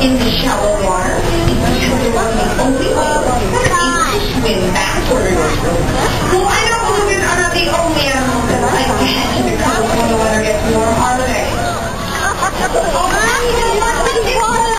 in the shallow water, it's because you're only way to swim backwards.